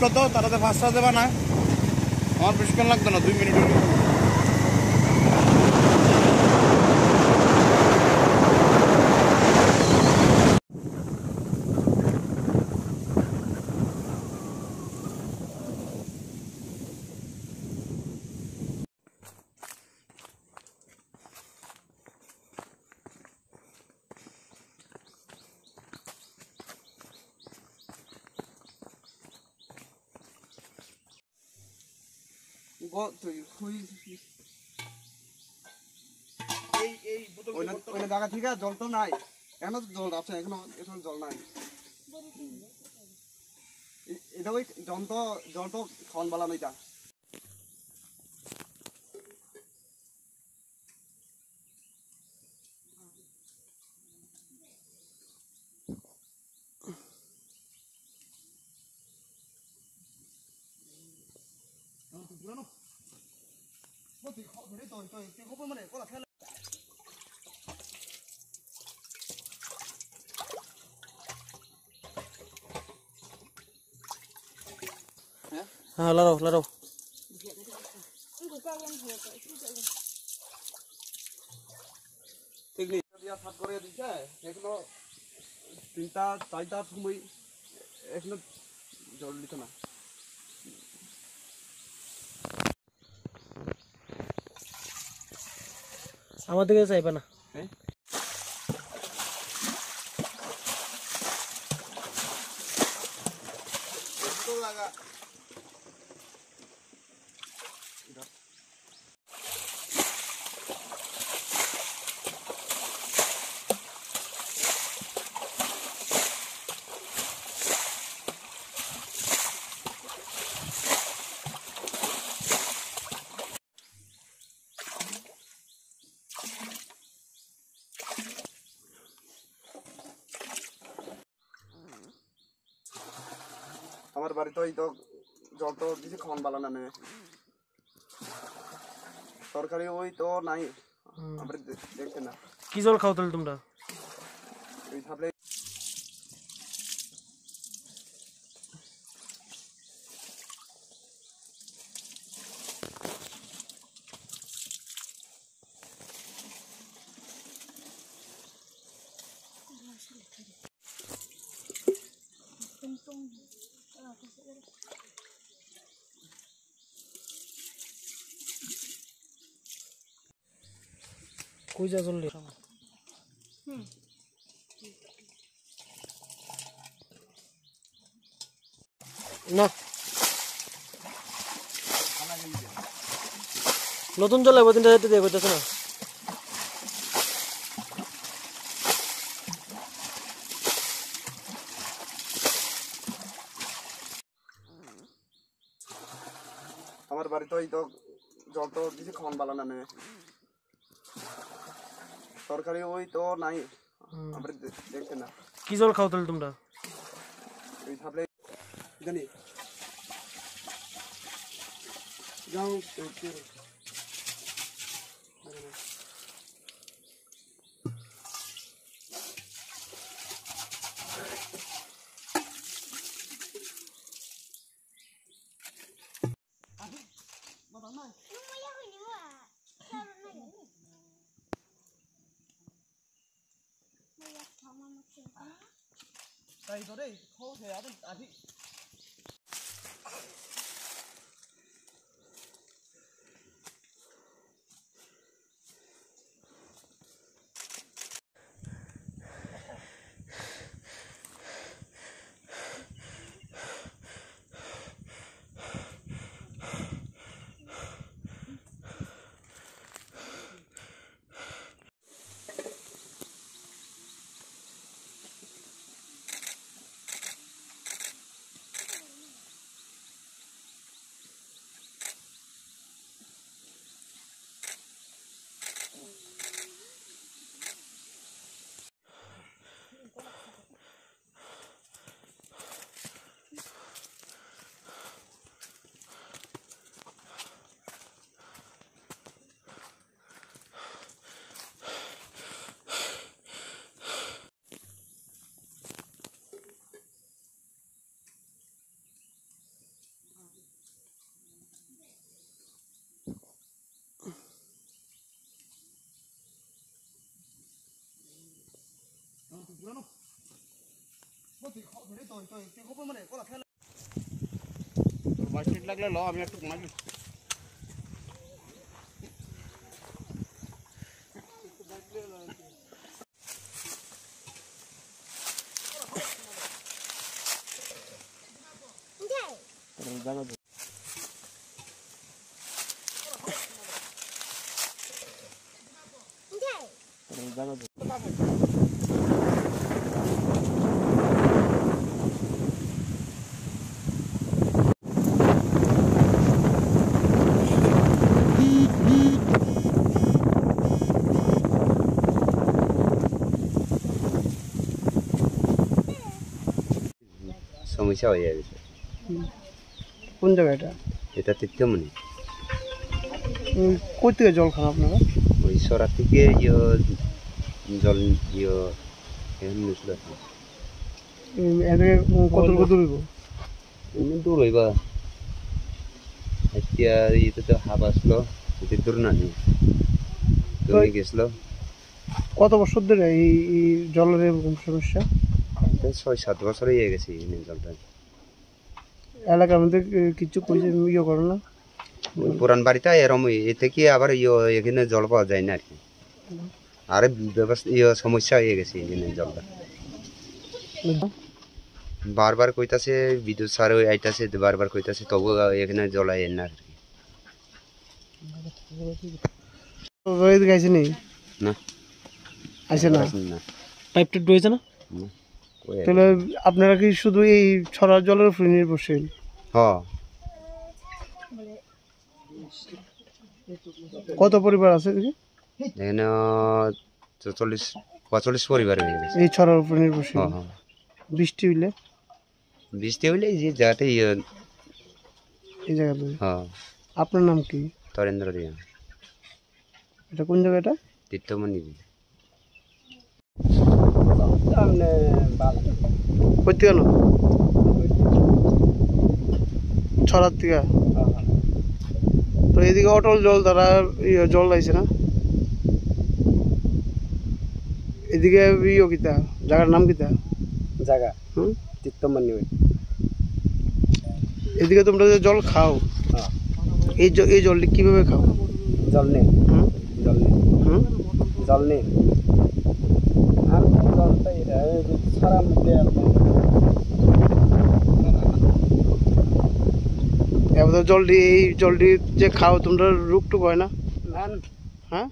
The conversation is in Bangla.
করতো ফার্স্ট চার্জ দেবা না আমার বেশিক্ষণ লাগতো না দুই মিনিট হইল। এই এই বোতল ওই জায়গা থেকে জল তো নাই। এখনও জল আছে এখনও এখন জল নাই। এটা ওই জল তো জল তো খাওয়ান বালা নইটা হ্যাঁ দিছে তিনটা চারটার সময় এখনও জল দিত না। আমার দিকে চাইবে না। হ্যাঁ? আমার বাড়িতে ওই তো জল তো দিছে খাওয়ান বালা নামে। তরকারি ওই তো নাই। আমরা দে- দেখছে না। কি জল খাও তাহলে তোমরা? ওই কই যা চললি না। নতুন জল লাগবে তিনটা চারটে দিয়ে করতেছে না। আমার বাড়িতে ওই তো জল তো দিছে খাওয়ান বালা নামে। তরকারি ওই তো নাই আমরা দেখতে না। কি জল খাও তাহলে তোমরা? ওই ভাবলে জানি। যাও একটু তাই তো রে খাও সে আদি আদি তোর বাইশ মিনিট লাগলে ল আমি একটু ঘুমাই সমস্যা হয়ে গেছে। কোন জায়গাটা এটা তীর্থমণি কই থেকে জল খান আপনারা? ওই সরা থেকে ইয়ে জল ইয়ে নিয়েছিল কত কত দূর এমনি দূর হইবা এতিয়া এটা তো হাফ আসলো এটা দূর না নেই গেছিল। কত বছর ধরে এই জলের সমস্যা? এটা ছয় সাত বছর হয়ে গেছে জলটা। এলাকার মধ্যে কিছু কইছে ইয়ে করে না। ওই পুরান বাড়িটা এরম এ থেকে আবার ইয়ে এখানে জল পাওয়া যায় না আর কি। আর ব্যবস্থা ইয়ে সমস্যা হয়ে গেছে এখানে জলটা। বারবার কইতাছে বিদ্যুৎ ওই আইতাছে বারবার কইতাছে তবু এখানে জল আয় না আর কি। নেই না? আইসে না? পাইপটা ডুয়েছে না। তাহলে আপনারা কি শুধু এই ছড়া জলের উপরে নির্ভরশীল? হ। কত পরিবার আছে এখানে চল্লিশ পঁয়তাল্লিশ পরিবার হয়ে গেছে এই ছড়ার উপরে নির্ভরশীল? হ্যাঁ হ্যাঁ বৃষ্টি হইলে? বৃষ্টি হইলে যে জায়গাটা ইয়ে এই জায়গাতে? হ্যাঁ আপনার নাম কি? তরেন্দ্র দিয়া। এটা কোন জায়গাটা তীর্থমণি কই থেকে না ছড়ার থেকে তো এদিকে অটল জল দ্বারা ইয়ে জল আইছে না? এদিকে ইয়ে কিতা? জায়গার নাম কিতা? জায়গা। হুম? তীর্থমান্নি এদিকে তোমরা যে জল খাও হ্যাঁ। এই জ- এই জলটি কীভাবে খাও? জল নেই। হুম? জল নেই। হুম? জল নেই। মধ্যে এবার জলদি এই জলদি যে খাও তোমরা রুক টুক হয় না। হ্যাঁ?